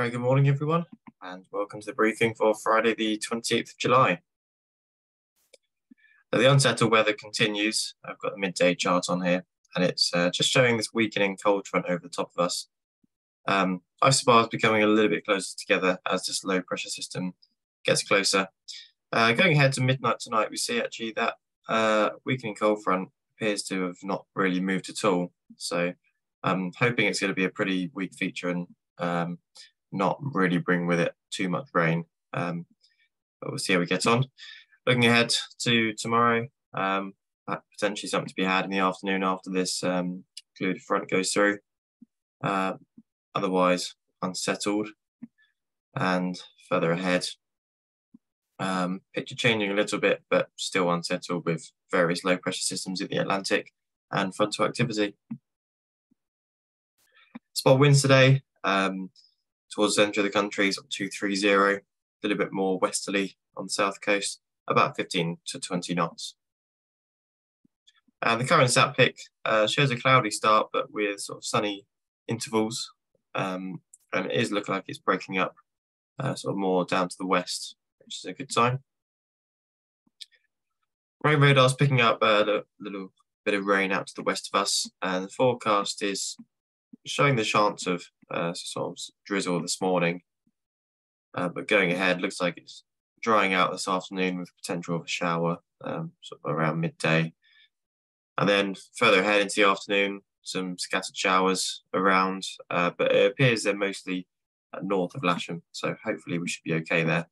Very good morning, everyone, and welcome to the briefing for Friday, the 28th of July. So the unsettled weather continues. I've got the midday chart on here, and it's uh, just showing this weakening cold front over the top of us. Um, isobars becoming a little bit closer together as this low pressure system gets closer. Uh, going ahead to midnight tonight, we see actually that uh, weakening cold front appears to have not really moved at all. So I'm hoping it's going to be a pretty weak feature and um, not really bring with it too much rain. Um, but we'll see how we get on. Looking ahead to tomorrow, um, potentially something to be had in the afternoon after this um, front goes through. Uh, otherwise, unsettled. And further ahead, um, picture changing a little bit, but still unsettled with various low pressure systems in the Atlantic and frontal activity. Spot winds today, um, towards the center of the country is 230, a little bit more westerly on the south coast, about 15 to 20 knots. And the current sat pic uh, shows a cloudy start, but with sort of sunny intervals. Um, and it is looking like it's breaking up uh, sort of more down to the west, which is a good sign. Rain radar's picking up a little bit of rain out to the west of us, and the forecast is showing the chance of uh, sort of drizzle this morning. Uh, but going ahead, looks like it's drying out this afternoon with potential of a shower um, sort of around midday. And then further ahead into the afternoon, some scattered showers around, uh, but it appears they're mostly north of Lasham. So hopefully we should be okay there.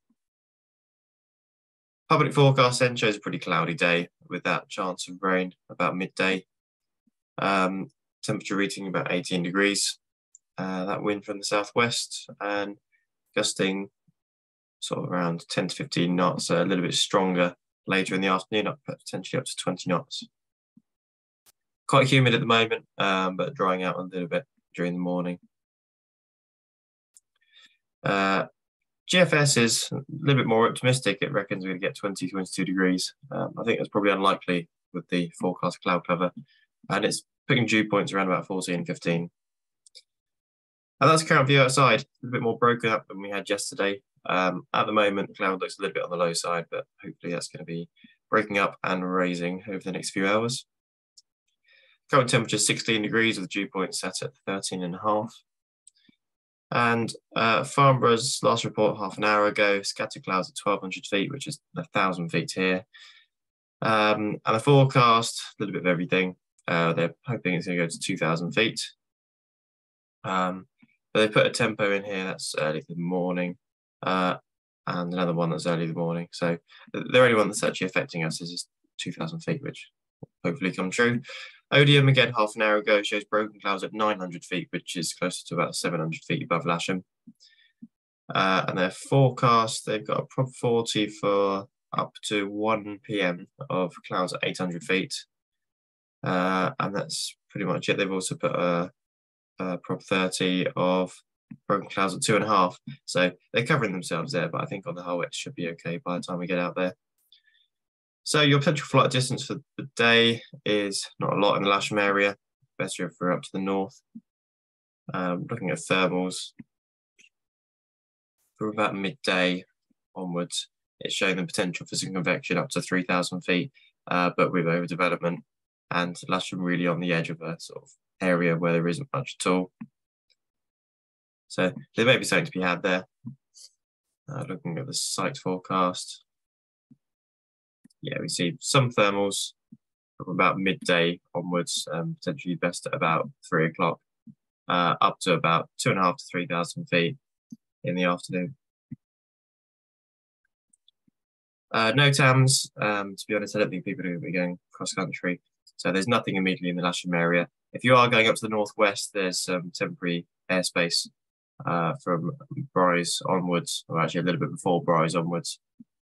Public forecast then shows a pretty cloudy day with that chance of rain about midday. Um, temperature reaching about 18 degrees. Uh, that wind from the southwest and gusting sort of around 10 to 15 knots, a little bit stronger later in the afternoon, up potentially up to 20 knots. Quite humid at the moment, um, but drying out a little bit during the morning. Uh, GFS is a little bit more optimistic. It reckons we're going to get 20, 22 degrees. Um, I think that's probably unlikely with the forecast cloud cover. And it's picking dew points around about 14, 15. And that's current view outside, a bit more broken up than we had yesterday. Um, at the moment, cloud looks a little bit on the low side, but hopefully that's going to be breaking up and raising over the next few hours. Current temperature 16 degrees with dew point set at 13 and a half. And uh, Farnborough's last report half an hour ago, scattered clouds at 1200 feet, which is 1,000 feet here. Um, and the forecast, a little bit of everything. Uh, they're hoping it's going to go to 2,000 feet. Um, but they put a tempo in here that's early in the morning, uh, and another one that's early in the morning. So the only one that's actually affecting us is 2,000 feet, which hopefully come true. Odiham again half an hour ago shows broken clouds at 900 feet, which is closer to about 700 feet above Lasham. Uh, and their forecast, they've got a prob 40 for up to 1 p.m. of clouds at 800 feet. Uh, and that's pretty much it. They've also put a, a prob 30 of broken clouds at two and a half. So they're covering themselves there, but I think on the whole it should be okay by the time we get out there. So your potential flight distance for the day is not a lot in the Lasham area, better if we're up to the north. Um, looking at thermals for about midday onwards, it's showing the potential for some convection up to 3,000 feet, uh, but with overdevelopment and Lasham really on the edge of a sort of area where there isn't much at all. So there may be something to be had there. Uh, looking at the site forecast, yeah, we see some thermals from about midday onwards, um, potentially best at about three o'clock, uh, up to about two and a half to three thousand feet in the afternoon. Uh, NOTAMs. Um, to be honest, I don't think people are going to be going cross country. So there's nothing immediately in the Lasham area. If you are going up to the northwest, there's some temporary airspace uh, from Brize onwards, or actually a little bit before Brize onwards.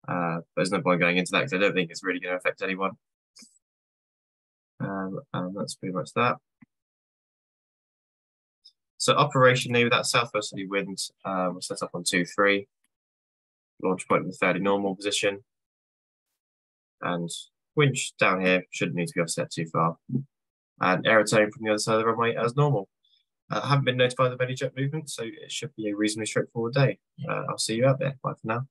Uh, but there's no point going into that because I don't think it's really going to affect anyone. Um, and that's pretty much that. So operationally, with that southwesterly wind, um, we're set up on 2-3. Launch point in the fairly normal position. And winch down here shouldn't need to be offset too far. And aerotow from the other side of the runway as normal. Uh, haven't been notified of any jet movement, so it should be a reasonably straightforward day. Uh, I'll see you out there. Bye for now.